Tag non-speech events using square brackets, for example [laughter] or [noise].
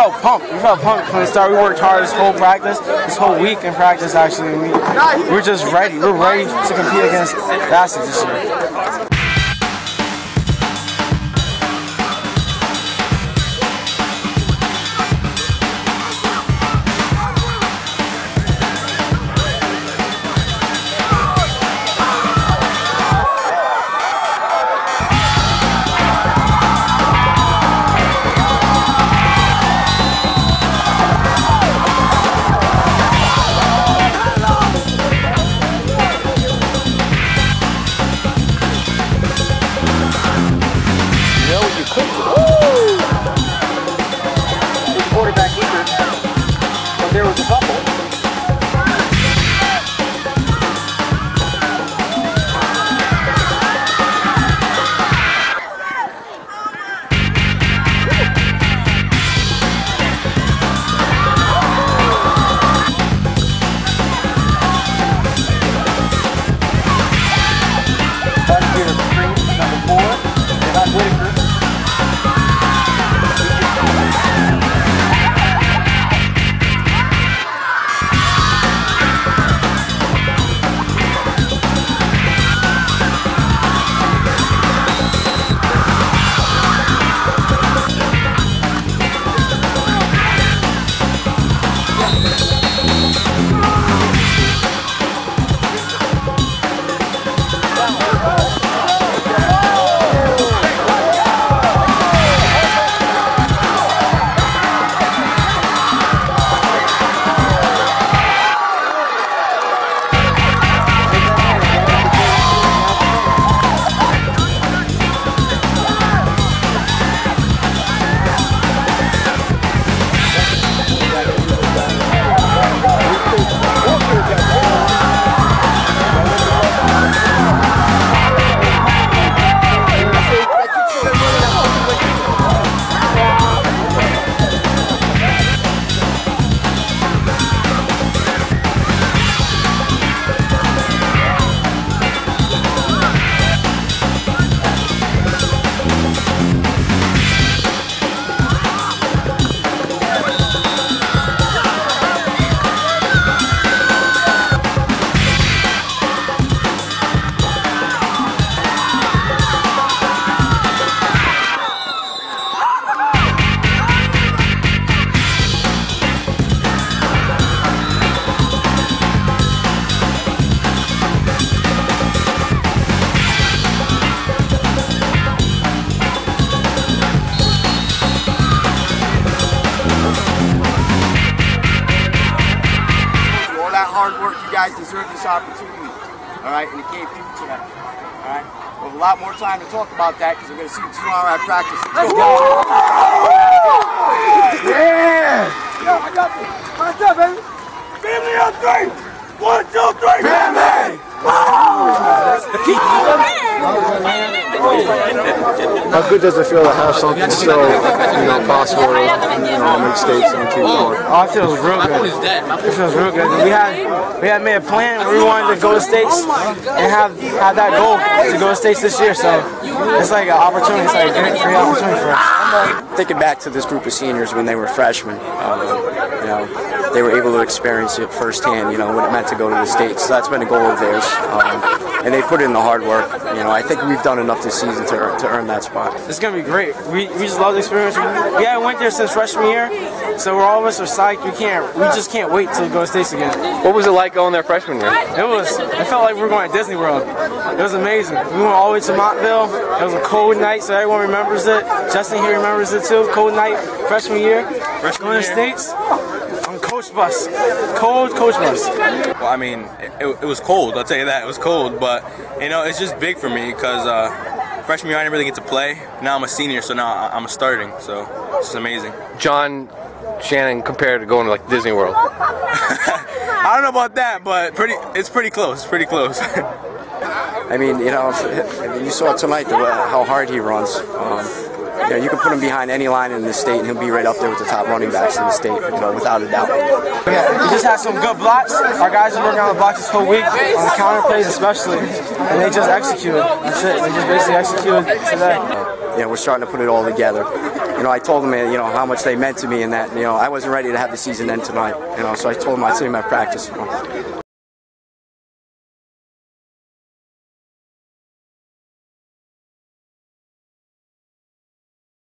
felt pumped. We felt pumped from the start. We worked hard this whole practice, this whole week in practice actually. We, we're just ready. We're ready to compete against Bassick this year. Work. You guys deserve this opportunity. All right, and it came through tonight. All right, we'll have a lot more time to talk about that because we're going to see you tomorrow at practice. Let's go! Yeah! Yo, I got this. What's up, baby? Family on three. One, two, three. Family. How good does it feel to have something so, you know, possible to, you know, make states and keep going? Oh, it feels real good. It feels real good. We had we had made a plan. We wanted to go to states oh and have have that goal to go to states this year. So it's like an opportunity. It's like a great, great opportunity for us. Thinking back to this group of seniors when they were freshmen, um, you know, they were able to experience it firsthand. You know what it meant to go to the states. So that's been a goal of theirs, um, and they put in the hard work. You know, I think we've done enough this season to earn, to earn that spot. It's gonna be great. We, we just love the experience. We haven't went there since freshman year, so we're all of us are psyched. We can't we just can't wait to go to states again. What was it like going there freshman year? It was. It felt like we were going to Disney World. It was amazing. We went all the way to Montville. It was a cold night, so everyone remembers it. Justin here remembers it too. Cold night, freshman year. Freshman going to year. states on coach bus. Cold coach bus. Well, I mean, it, it was cold. I'll tell you that it was cold, but you know, it's just big for me because uh, freshman year I didn't really get to play. Now I'm a senior, so now I- I'm starting. So it's just amazing. John Shannon compared to going to like Disney World. [laughs] I don't know about that, but pretty. It's pretty close. Pretty close. [laughs] I mean, you know, you saw tonight the, how hard he runs. Um, you, know, you can put him behind any line in the state, and he'll be right up there with the top running backs in the state, you know, without a doubt. Yeah, we just had some good blocks. Our guys are working on the blocks this whole week, on the counter plays especially, and they just executed. That's it. They just basically executed today. you know, we're starting to put it all together. You know, I told them, you know, how much they meant to me and that, you know, I wasn't ready to have the season end tonight. You know, so I told them I'd see them at practice.